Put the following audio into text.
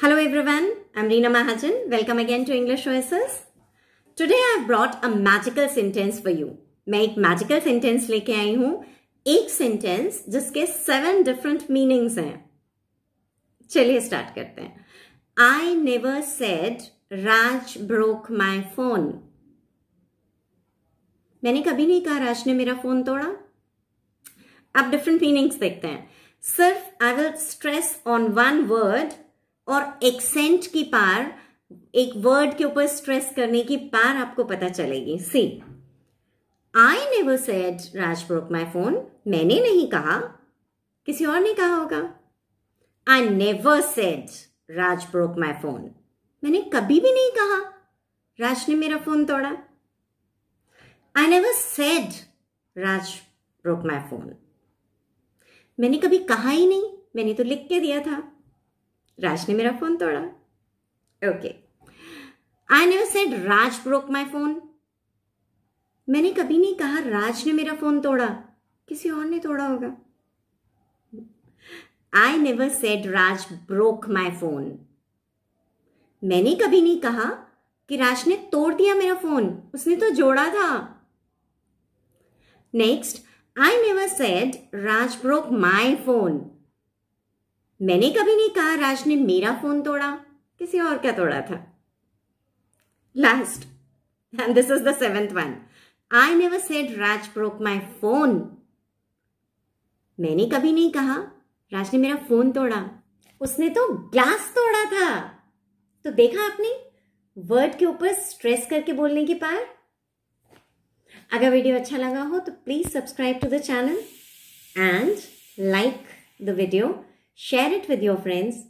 Hello everyone, I'm Reena Mahajan. Welcome again to English Oasis. Today I've brought a magical sentence for you. मैं एक magical sentence लेके आई हूँ। एक sentence जिसके seven different meanings हैं। चलिए स्टार्ट करते हैं। I never said Raj broke my phone मैंने कभी नहीं कहा राज ने मेरा फ़ोन तोड़ा। अब डिफरेंट मीनिंग्स देखते हैं। सिर्फ़ I will stress on one word और एक्सेंट की पार, एक वर्ड के ऊपर स्ट्रेस करने की पार आपको पता चलेगी। See I never said Raj my phone मैंने नहीं कहा। किसी और ने कहा होगा? I never said Raj my phone मैंने कभी भी नहीं कहा। राज ने मेरा फ़ोन तोड़ा। I never said Raj my phone मैंने कभी कहा ही नहीं। मैंने तो लिख के दिया था। राज ने मेरा फ़ोन तोड़ा। Okay I never said Raj broke my phone मैंने कभी नहीं कहा राज ने मेरा फ़ोन तोड़ा। किसी और ने तोड़ा होगा। I never said Raj broke my phone मैंने कभी नहीं कहा कि राज ने तोड़ दिया मेरा फ़ोन उसने तो जोड़ा था। Next I never said Raj broke my phone मैंने कभी नहीं कहा राज ने मेरा फ़ोन तोड़ा। किसी और क्या तोड़ा था। Last and this is the seventh one I never said Raj broke my phone मैंने कभी नहीं कहा राज ने मेरा फ़ोन तोड़ा। उसने तो ग्लास तोड़ा था। तो देखा आपने? वर्ड के ऊपर स्ट्रेस करके बोलने की पार? अगर वीडियो अच्छा लगा हो तो please subscribe to the channel and like the video Share it with your friends.